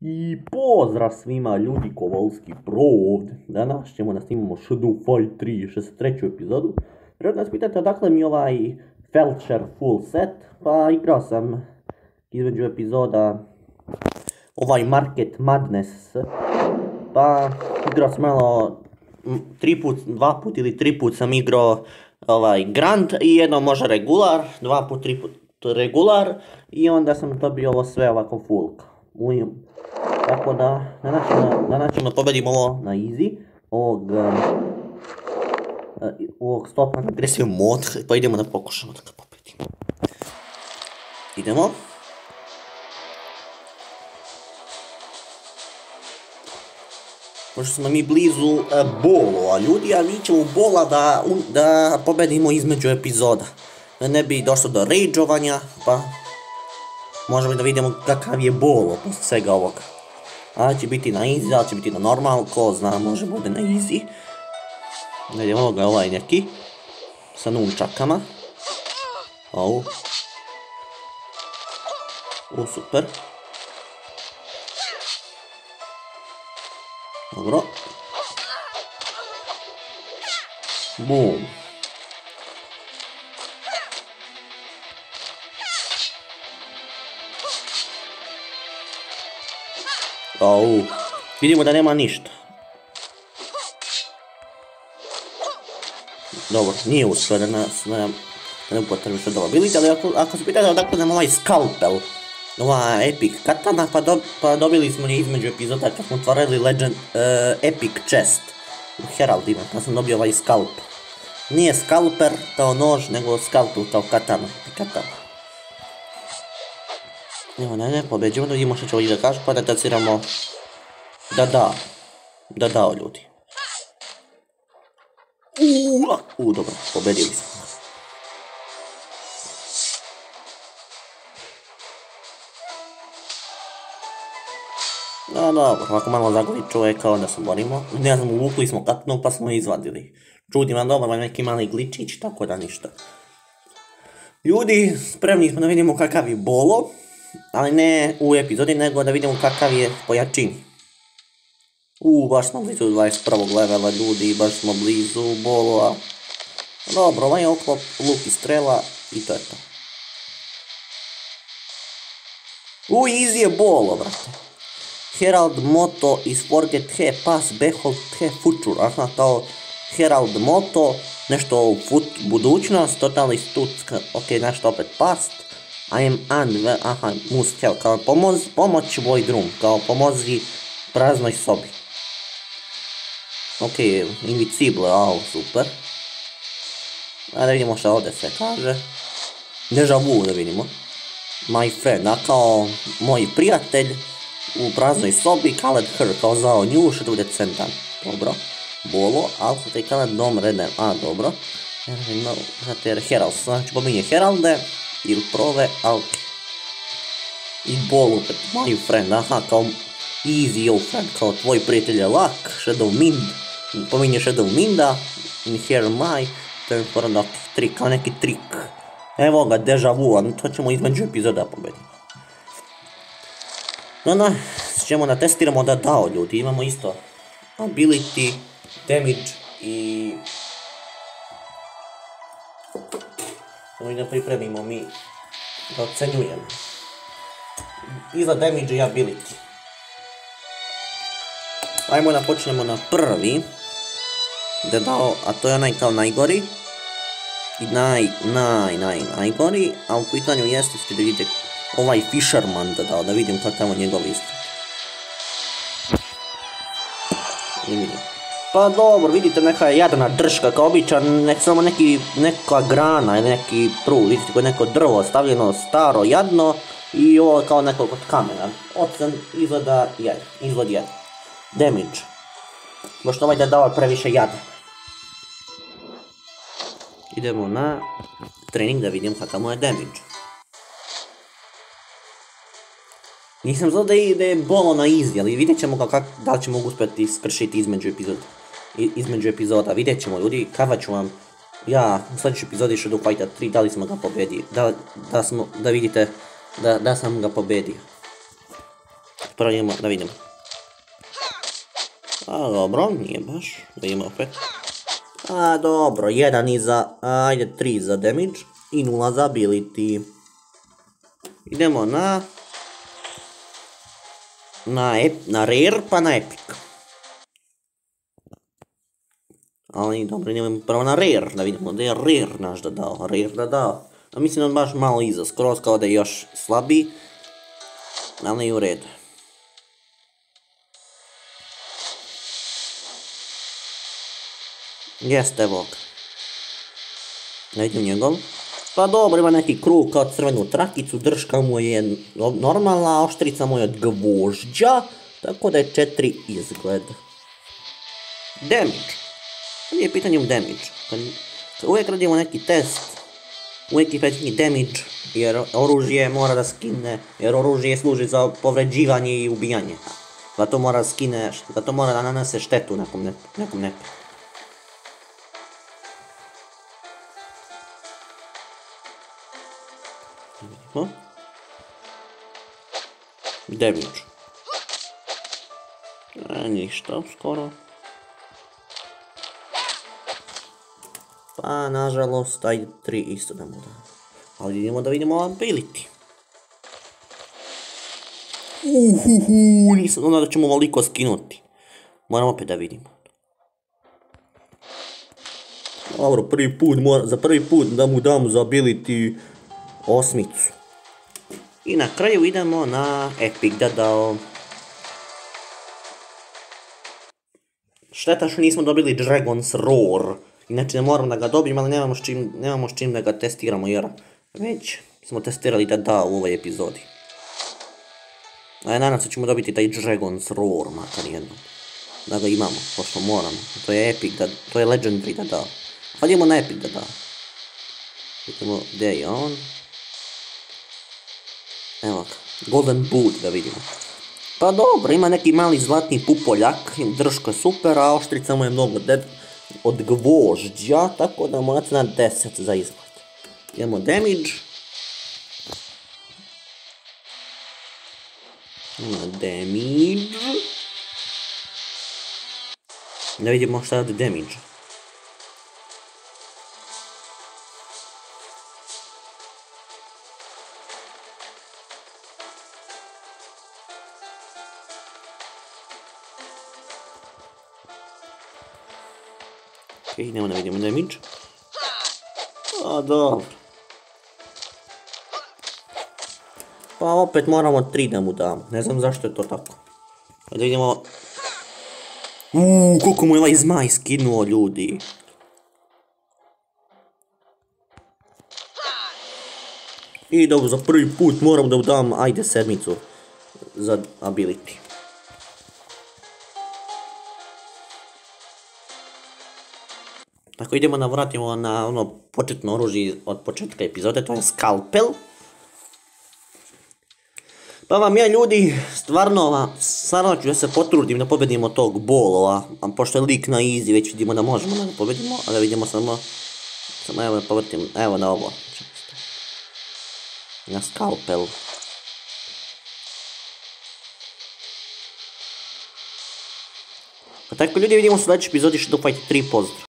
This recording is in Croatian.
I pozdrav svima ljudi Kovalski Pro ovdje. Danas ćemo da snimamo Shadow Fight 3, 63. epizodu. Vjerojatno nas pitate odakle mi ovaj Felcher full set, pa igrao sam između epizoda ovaj Market Madness, pa igrao sam malo tri put, dva put ili tri put sam igrao ovaj Grand i jedno može regular, dva put, tri put regular i onda sam dobio ovo sve ovako full. Tako da, na način da pobedimo ovo na easy, ovog, um, uh, ovog stopa na agresiju mod, pa idemo da pokušamo da ga pobedimo. Idemo. Pošto smo mi blizu uh, bolo, a ljudi, a mi ćemo bola da, da pobedimo između epizoda. Ne bi došlo do rageovanja, pa možemo da vidimo kakav je bolo posle svega ovoga. A će biti na easy, ali će biti na normal, ko zna, može bude na easy. Vidimo ga ovaj neki. Sa nunčakama. Au. O, super. Dobro. Boom. Au. Vidimo da nema ništa. Dobro, nije uspio da nas ne, ne upotrebi što dobro ability, ali ako, ako se pitate odakle nam ovaj skalpel, ova epic katana, pa, do, pa dobili smo je između epizoda kad smo otvorili legend, uh, epic chest u Heraldima, pa sam dobio ovaj skalp. Nije skalper kao nož, nego skalpel kao katana. katana. Evo, ne, ne, pobeđujemo da vidimo što će ovdje da kažu, pa da taciramo da da, da dao ljudi. Uuu, dobro, pobedili smo. No dobro, ovako malo zagovi čovjeka, onda se borimo. Ne znam, uvukli smo katnu pa smo izvadili. Čudi vam dobro, neki mali gličić, tako da ništa. Ljudi, spremni smo da vidimo kakav je bolo ali ne u epizodi, nego da vidimo kakav je po jačini. Uuu, baš smo blizu 21. levela ljudi, baš smo blizu bolova. Dobro, ovaj je oklop, luk i strela i to je to. Uuu, easy je bolo, brate. Herald Moto is forget he pass behold he future. Aha, kao Herald Moto, nešto u budućnost, totalni stuck, ok, nešto opet past. I am and, aha, must help, kao pomoz, pomoć void kao pomozi praznoj sobi. Ok, invisible, au, super. A da vidimo šta ovdje se kaže. Deja vu da vidimo. My friend, a kao moj prijatelj u praznoj sobi, called her, kao zvao nju, što bude centan. Dobro. Bolo, alfa te called dom redem, a dobro. Znate, Herald, znači pominje Heralde, ili prove, ali i bol opet, my friend, aha, kao easy old friend, kao tvoj prijatelj je lak, Shadow Mind, pominje Shadow Minda, in here my, to je poradak trik, kao neki trik. Evo ga, deja vu, to ćemo između epizoda pobediti. No, no, ćemo da testiramo da dao ljudi, imamo isto ability, damage i Da pripremimo mi da ocenjujemo. Iza damage i ability. Ajmo da počnemo na prvi. Da dao, a to je onaj kao najgori. I naj, naj, naj, najgori. A u pitanju jeste, da vidite ovaj Fisherman da dao, da vidim kakav je njegov izgled. I vidim. Pa dobro, vidite neka jadna drška kao običan, nek samo neki, neka grana ili neki pru, vidite kao neko drvo stavljeno staro, jadno i ovo kao neko kod kamena. Ocen izgleda jed, izgled jed. Damage. Možda ovaj da dao previše jada. Idemo na trening da vidim kakav mu je damage. Nisam znao da ide bolo na easy, ali vidjet ćemo kak, da li ćemo uspjeti skršiti između epizoda između epizoda. Vidjet ćemo ljudi, kava ću vam ja u sljedećoj epizodi Shadow Fighter 3 da li smo ga pobedio, da, da, smo, da vidite da, da sam ga pobedio. Prvo idemo da vidimo. A dobro, nije baš. Da vidimo opet. A dobro, jedan iza, ajde tri za damage i nula za ability. Idemo na... Na, ep, na rare pa na epic. Ali dobro, idemo prvo na rare, da vidimo da je rare naš da dao, rare da dao. A mislim da baš malo iza, skroz kao da je još slabiji. Ali i u redu. Jeste, evo. Ne vidim njegov. Pa dobro, ima neki krug kao crvenu trakicu, drška mu je normalna, a oštrica mu je od gvožđa, tako da je četiri izgled. Damage. Nije pitanje u damage. uvijek radimo neki test, uvijek je damage, jer oružje mora da skine, jer oružje služi za povređivanje i ubijanje. Zato mora skine, zato mora da nanese štetu nekom, nekom nekom. Hm? Damage. E, ništa, skoro. Pa, nažalost, ajde tri isto da mu da. Ali idemo da vidimo ability. Uhuhu, nisam znao da ćemo ovoliko skinuti. Moramo opet da vidimo. Dobro, prvi put, za prvi put da mu dam za ability osmicu. I na kraju idemo na Epic da dao... Šteta što nismo dobili Dragon's Roar. Inače ne moram da ga dobijem, ali nemamo s čim, nemamo s čim da ga testiramo jer već smo testirali da da u ovoj epizodi. A nadam se ćemo dobiti taj Dragon's Roar makar jednom. Da ga imamo, pošto moramo. To je Epic, da, to je Legendary da da. Pa idemo na Epic da da. Vidimo gdje je on. Evo ga, Golden Boot da vidimo. Pa dobro, ima neki mali zlatni pupoljak, drška super, a oštrica mu je mnogo od gvožđa, tako da morat na 10 za izgled. Idemo damage. Ima damage. Da vidimo šta je od damage. Ok, idemo da vidimo damage. A, dobro. Pa opet moramo 3 da mu damo. Ne znam zašto je to tako. Da vidimo... Uuu, koliko mu je ovaj zmaj skinuo ljudi. I dobro, za prvi put moram da mu dam, ajde, sedmicu. Za ability. Tako idemo da vratimo na ono početno oružje od početka epizode, to je skalpel. Pa vam ja ljudi, stvarno, stvarno ću da se potrudim da pobedimo tog bolova, a pošto je lik na easy, već vidimo da možemo da pobedimo, ali vidimo samo, samo evo da povrtim, evo na ovo. Na skalpel. Pa tako ljudi vidimo u sljedećoj epizodi Shadow Fight 3 pozdrav.